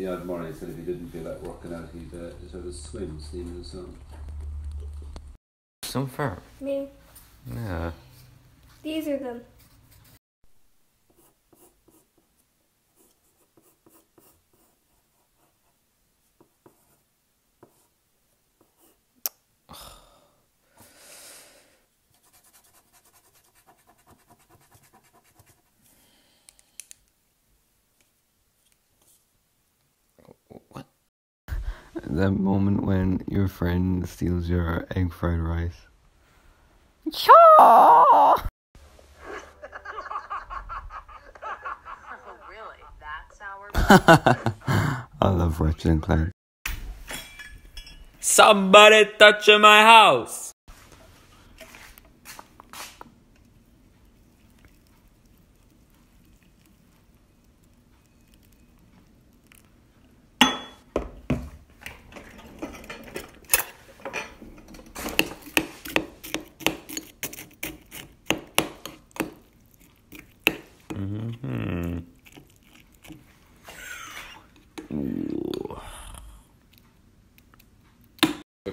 the other morning he said if he didn't feel like working out, he'd uh, just have a swim, steam in the sun. Some firm. Me. Yeah. These are them. That moment when your friend steals your egg fried rice. Oh, really? That sour? I love Ratchet and Clank. Somebody touching my house.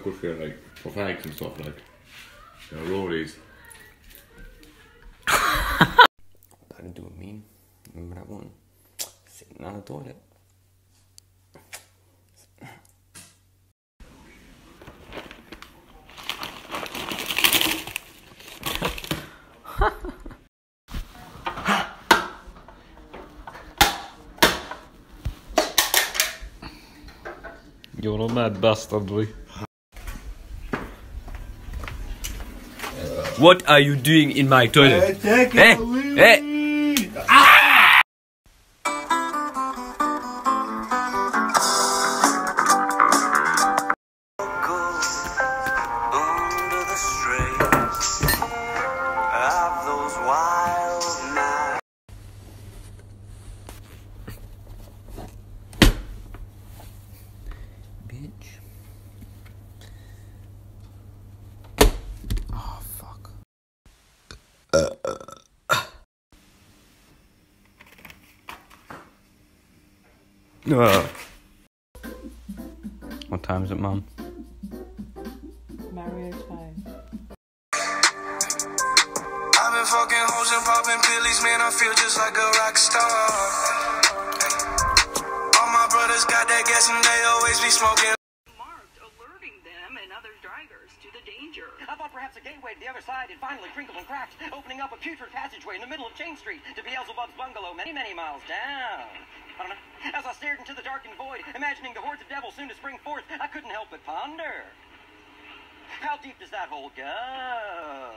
I could feel like for fags and stuff like you know, rollies. Gotta do a meme. Remember that one? Sitting on the toilet. You're a mad bastard, boy. What are you doing in my toilet? Eh? Eh? Uh. What time is it, Mum? Mario time. I've been fucking hoes and popping pillies, man. I feel just like a rock star. All my brothers got that gas and they always be smoking. Marked, alerting them and other drivers to the danger. I thought the other side had finally crinkled and cracked, opening up a putrid passageway in the middle of Chain Street to Beelzebub's bungalow many, many miles down. I don't know. As I stared into the darkened void, imagining the hordes of devils soon to spring forth, I couldn't help but ponder. How deep does that hole go?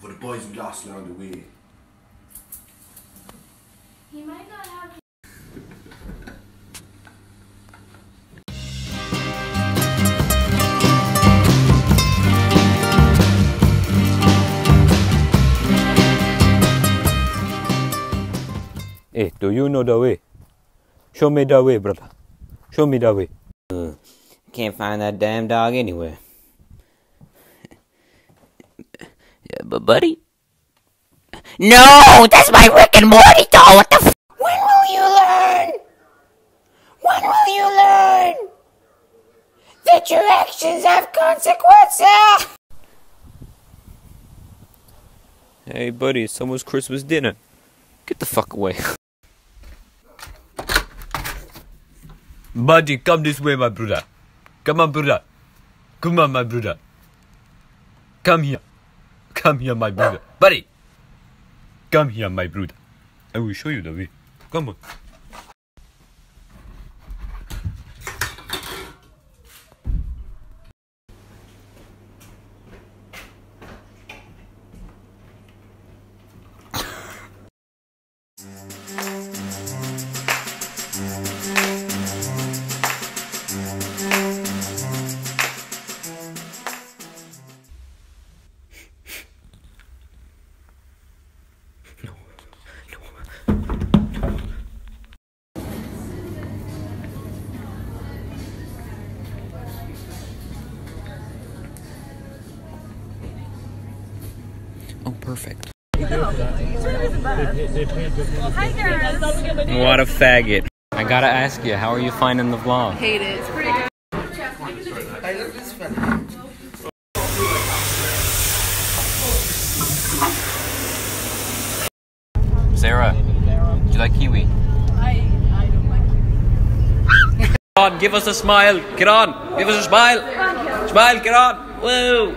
For the boys we lost along the way. Hey, do you know the way? Show me the way, brother. Show me the way. Hmm. Can't find that damn dog anywhere. yeah, but buddy. No, that's my Rick and Morty doll. What the? F- when will you learn? When will you learn that your actions have consequences? Hey, buddy, it's almost Christmas dinner. Get the fuck away. Buddy, come this way, my brother. Come on, brother. Come on, my brother. Come here. Come here, my brother. Buddy. Come here, my brother. I will show you the way. Come on. What a faggot. I gotta ask you, how are you finding the vlog? Hate it. It's pretty good. Sarah, do you like kiwi? I, I don't like Get on, give us a smile. Get on, give us a smile. Smile, get on. Woo.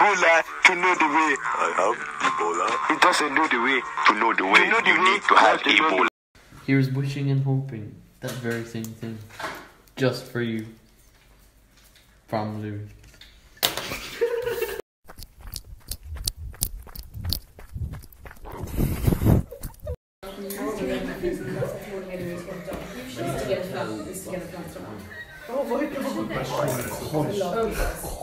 Ebola to know the way. I have Ebola. It doesn't know the way to know the way. You, need to have Ebola. Here's wishing and hoping. That very same thing. Just for you. From Louis. Oh.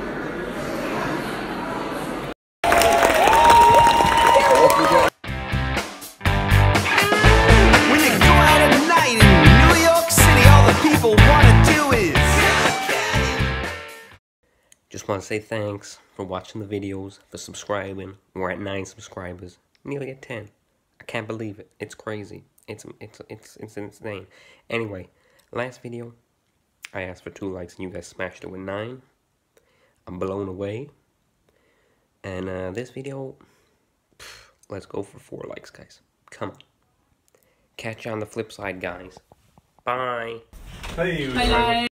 want to say thanks for watching the videos, for subscribing. We're at 9 subscribers, nearly at 10. I can't believe it. It's crazy. It's it's it's it's insane. Anyway, last video, I asked for 2 likes and you guys smashed it with 9. I'm blown away. And uh, this video, pff, let's go for 4 likes, guys. Come on. Catch you on the flip side, guys. Bye. Hey, Bye, guys.